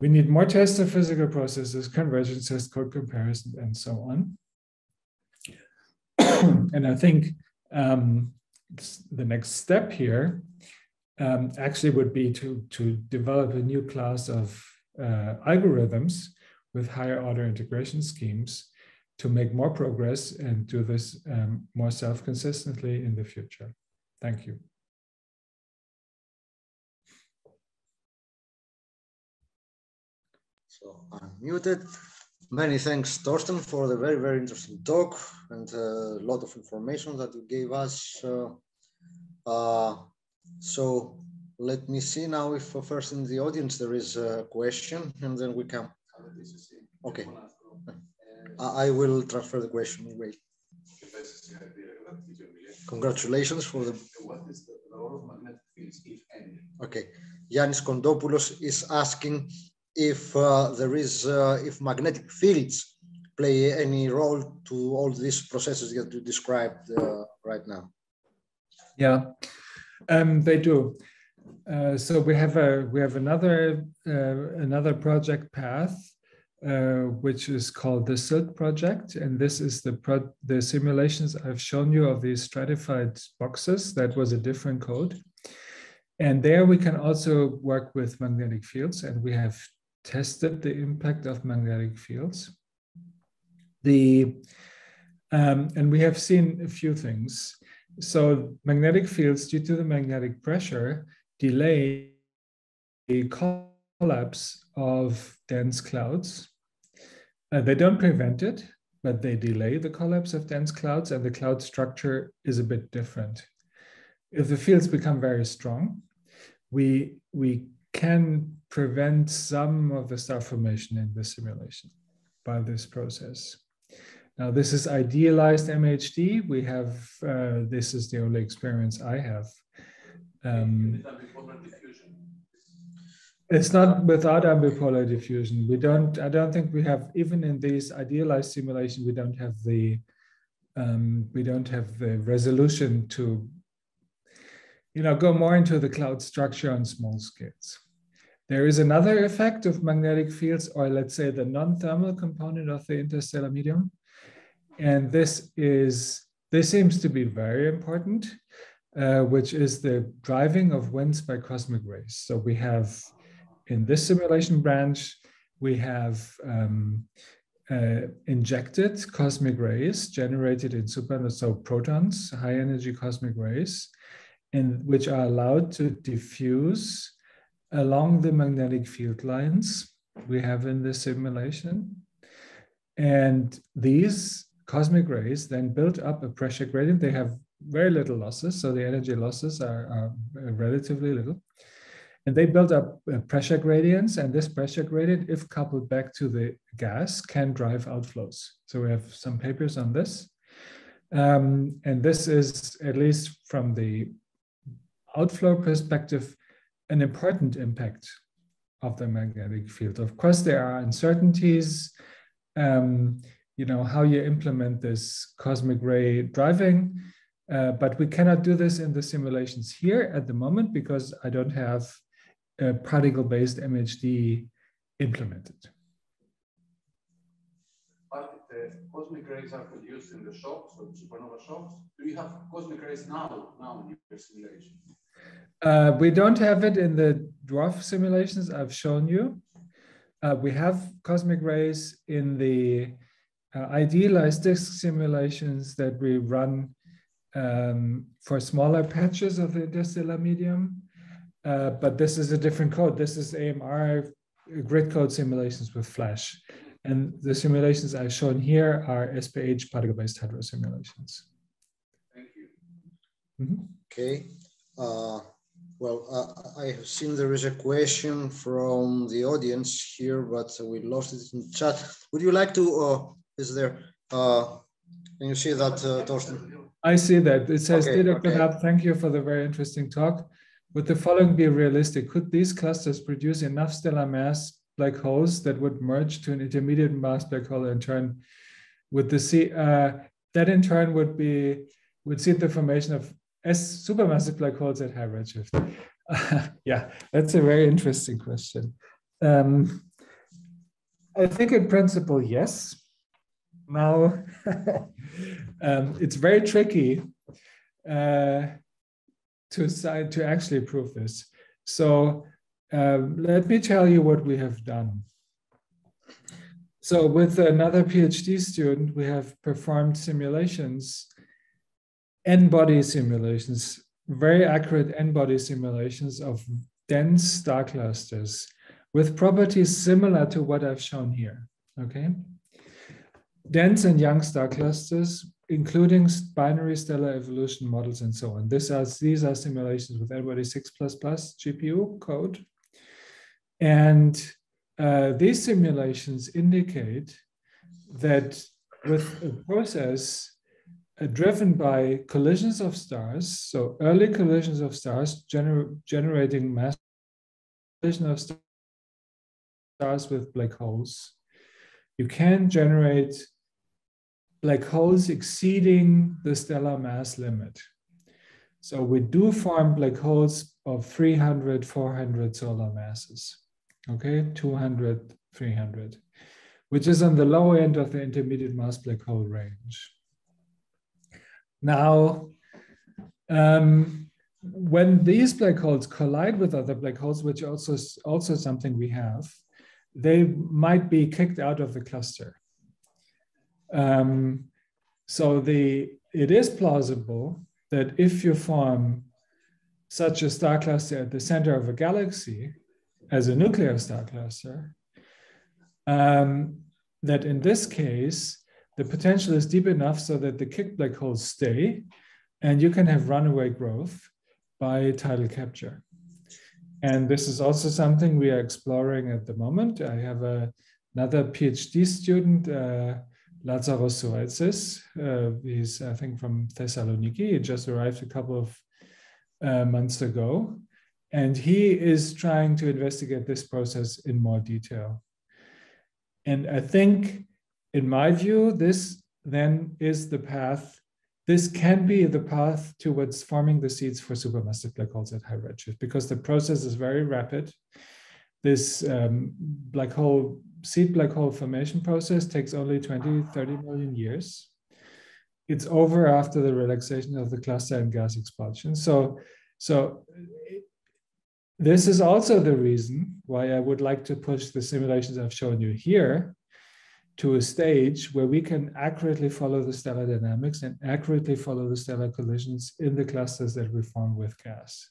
We need more tests of physical processes, convergence test, code comparison, and so on. and I think um, the next step here um, actually would be to, to develop a new class of uh, algorithms with higher order integration schemes to make more progress and do this um, more self-consistently in the future. Thank you.
So I'm muted. Many thanks, Thorsten, for the very, very interesting talk and a lot of information that you gave us. Uh, uh, so let me see now if uh, first in the audience there is a question and then we can. Okay. I will transfer the question. Wait. Congratulations for the. What is the role of magnetic fields, if any? Okay. Yanis Kondopoulos is asking if uh, there is, uh, if magnetic fields play any role to all these processes that you described uh, right now.
Yeah, um, they do. Uh, so we have a we have another uh, another project path uh, which is called the SILCC project, and this is the pro the simulations I've shown you of these stratified boxes. That was a different code, and there we can also work with magnetic fields, and we have tested the impact of magnetic fields. The um, and we have seen a few things. So magnetic fields, due to the magnetic pressure, delay the collapse of dense clouds. Uh, they don't prevent it, but they delay the collapse of dense clouds, and the cloud structure is a bit different. If the fields become very strong, we we can prevent some of the star formation in the simulation by this process. Now, this is idealized MHD. We have, uh, this is the only experience I have. Um, it's not without ambipolar diffusion. We don't, I don't think we have, even in these idealized simulation, we don't have the, um, we don't have the resolution to you know, go more into the cloud structure on small scales. There is another effect of magnetic fields, or let's say the non-thermal component of the interstellar medium. And this is this seems to be very important, uh, which is the driving of winds by cosmic rays. So we have in this simulation branch, we have um, uh, injected cosmic rays generated in supernova, so protons, high energy cosmic rays, and which are allowed to diffuse along the magnetic field lines we have in the simulation. And these cosmic rays then build up a pressure gradient. They have very little losses, so the energy losses are, are relatively little. And they build up uh, pressure gradients, and this pressure gradient, if coupled back to the gas, can drive outflows. So we have some papers on this. Um, and this is, at least from the outflow perspective, an important impact of the magnetic field. Of course, there are uncertainties. Um, you know how you implement this cosmic ray driving, uh, but we cannot do this in the simulations here at the moment because I don't have a particle-based MHD implemented.
But the cosmic rays are produced in the shocks, so supernova shocks. Do you have cosmic rays now, now in your simulation?
Uh, we don't have it in the dwarf simulations I've shown you. Uh, we have cosmic rays in the uh, idealized disk simulations that we run um, for smaller patches of the interstellar medium. Uh, but this is a different code. This is AMR grid code simulations with Flash. And the simulations I've shown here are SPH particle-based hydro simulations.
Thank you.
Mm -hmm. Okay. Uh, well, uh, I have seen there is a question from the audience here, but we lost it in chat. Would you like to, uh, is there, uh, can you see that, uh, Thorsten?
I see that. It says,
Okay,
Dieter
okay.
Naab, thank you for the very interesting talk. Would the following be realistic? Could these clusters produce enough stellar mass black holes that would merge to an intermediate mass black hole in turn would the uh, that in turn would be would see the formation of S supermassive black holes at high redshift? yeah, that's a very interesting question. Um, I think in principle, yes. Now, um, it's very tricky uh, to decide to actually prove this. So um, let me tell you what we have done. So with another PhD student, we have performed simulations, n-body simulations, very accurate n-body simulations of dense star clusters with properties similar to what I've shown here, okay? Dense and young star clusters, including binary stellar evolution models and so on. This are, these are simulations with n-body 6++ GPU code. And uh, these simulations indicate that with a process Uh, driven by collisions of stars, so early collisions of stars gener generating mass collision of stars with black holes, you can generate black holes exceeding the stellar mass limit. So we do form black holes of 300, 400 solar masses okay, 200, 300, which is on the low end of the intermediate mass black hole range. Now, um, when these black holes collide with other black holes, which also is also something we have, they might be kicked out of the cluster. Um, so the it is plausible that if you form such a star cluster at the center of a galaxy, as a nuclear star cluster, um, that in this case, the potential is deep enough so that the kick black holes stay and you can have runaway growth by tidal capture. And this is also something we are exploring at the moment. I have a, another PhD student, uh, Lazaros Souvaitzis. Uh, he's, I think, from Thessaloniki. He just arrived a couple of uh, months ago. And he is trying to investigate this process in more detail. And I think, in my view, this then is the path. This can be the path towards forming the seeds for supermassive black holes at high redshift because the process is very rapid. This um, black hole, seed black hole formation process takes only 20, 30 million years. It's over after the relaxation of the cluster and gas expulsion. So, so this is also the reason why I would like to push the simulations I've shown you here to a stage where we can accurately follow the stellar dynamics and accurately follow the stellar collisions in the clusters that we form with gas.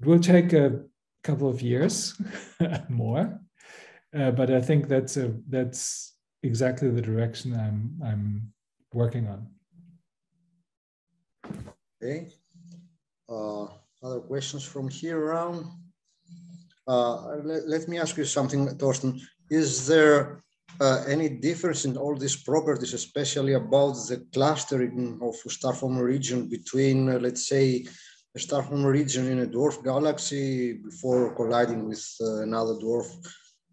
It will take a couple of years more, uh, but I think that's a that's exactly the direction I'm I'm working on.
Okay. Uh, other questions from here around? Uh, let, let, me ask you something, Thorsten. Is there uh, any difference in all these properties, especially about the clustering of star forming region between, uh, let's say, a star forming region in a dwarf galaxy before colliding with uh, another dwarf,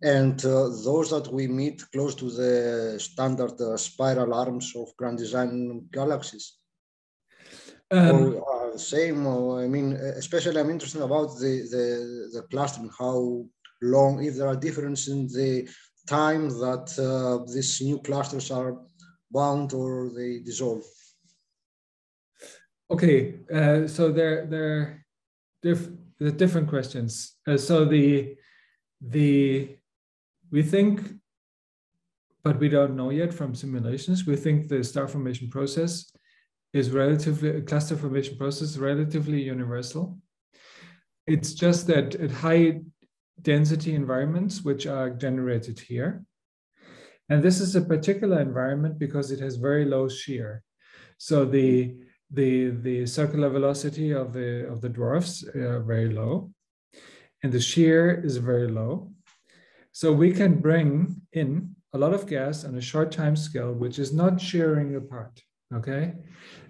and uh, those that we meet close to the standard uh, spiral arms of grand design galaxies? Um, or, same, I mean, especially I'm interested about the, the, the clustering, how long, if there are differences in the time that uh, these new clusters are bound or they dissolve.
Okay, uh, so there there diff the different questions. Uh, so the the we think, but we don't know yet from simulations. We think the star formation process is relatively cluster formation process relatively universal. It's just that at high density environments, which are generated here. And this is a particular environment because it has very low shear. So the, the, the circular velocity of the, of the dwarfs are very low and the shear is very low. So we can bring in a lot of gas on a short time scale, which is not shearing apart, okay?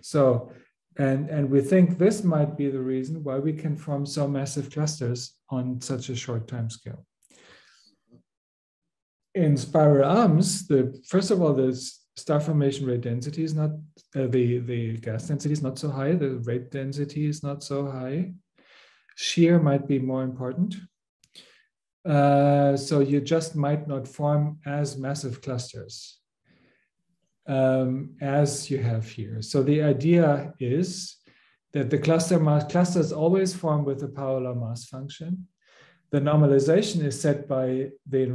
So and, and we think this might be the reason why we can form so massive clusters on such a short time scale. In spiral arms, the first of all, the star formation rate density is not, uh, the, the gas density is not so high, the rate density is not so high. Shear might be more important. Uh, so you just might not form as massive clusters um, as you have here. So the idea is that the cluster mass clusters always form with the power law mass function. The normalization is set by the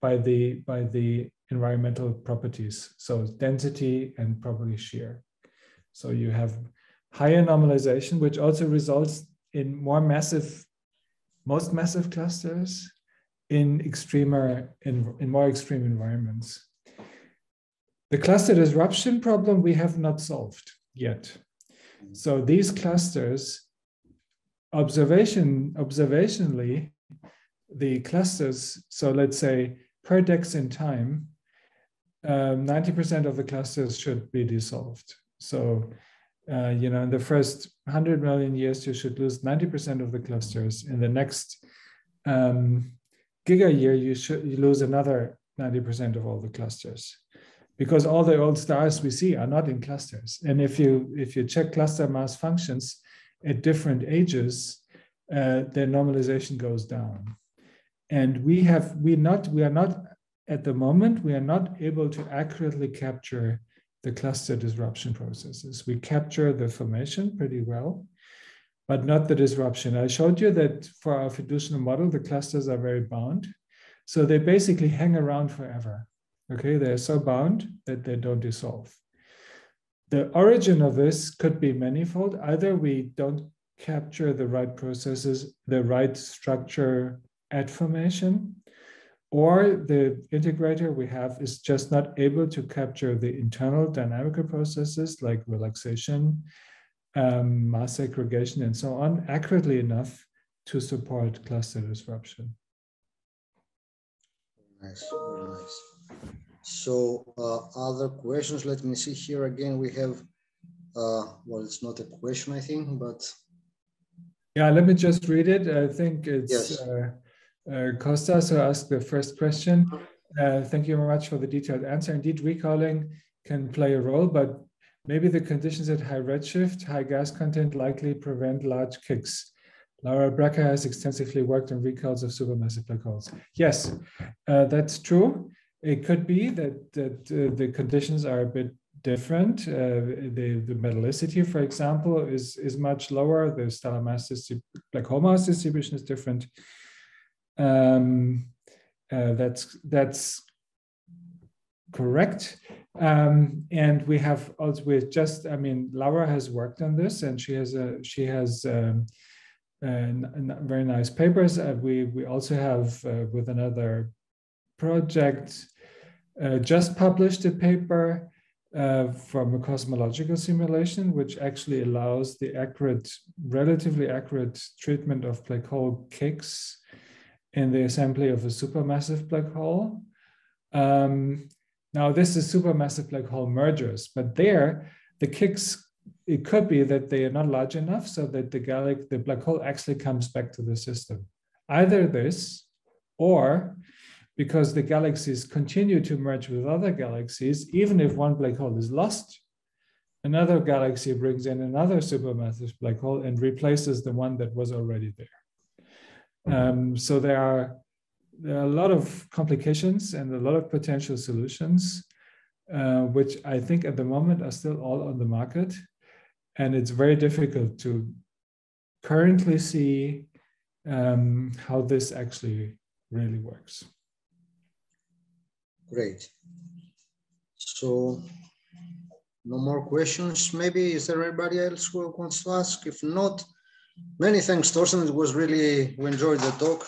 by the by the environmental properties, so density and probably shear. So you have higher normalization, which also results in more massive, most massive clusters in extremer in, in more extreme environments. The cluster disruption problem we have not solved yet. So these clusters, observation observationally, the clusters, so let's say per dex in time, 90% um, of the clusters should be dissolved. So, uh, you know, in the first 100 million years, you should lose 90% of the clusters. In the next um, giga year, you should you lose another 90% of all the clusters because all the old stars we see are not in clusters. And if you if you check cluster mass functions at different ages, uh, their normalization goes down. And we have we not we are not at the moment we are not able to accurately capture the cluster disruption processes. We capture the formation pretty well, but not the disruption. I showed you that for our fiducial model, the clusters are very bound. So they basically hang around forever. Okay, they're so bound that they don't dissolve. The origin of this could be manifold. Either we don't capture the right processes, the right structure at formation, or the integrator we have is just not able to capture the internal dynamical processes like relaxation, um, mass segregation, and so on accurately enough to support cluster disruption.
Nice, nice. So uh, other questions, let me see here again, we have, uh, well, it's not a question, I think, but.
Yeah, let me just read it. I think it's yes. uh, uh, Costas who asked the first question. Uh, thank you very much for the detailed answer. Indeed, recoiling can play a role, but maybe the conditions at high redshift, high gas content likely prevent large kicks. Laura Blecha has extensively worked on recoils of supermassive black holes. Yes, uh, that's true. It could be that, that uh, the conditions are a bit different. Uh, the, the metallicity, for example, is, is much lower. The stellar mass black hole mass distribution is different. Um, uh, that's that's correct. Um, and we have also with just, I mean, Laura has worked on this, and she has a she has um, very nice papers. Uh, we we also have uh, with another project uh, just published a paper uh, from a cosmological simulation, which actually allows the accurate, relatively accurate treatment of black hole kicks in the assembly of a supermassive black hole. Um, now, this is supermassive black hole mergers, but there the kicks, it could be that they are not large enough so that the the black hole actually comes back to the system. Either this, or because the galaxies continue to merge with other galaxies, even if one black hole is lost, another galaxy brings in another supermassive black hole and replaces the one that was already there. Um, so there are there are a lot of complications and a lot of potential solutions, uh, which I think at the moment are still all on the market. And it's very difficult to currently see um, how this actually really works.
Great. So no more questions. Maybe is there anybody else who wants to ask? If not, many thanks, Thorsten. It was really, we enjoyed the talk.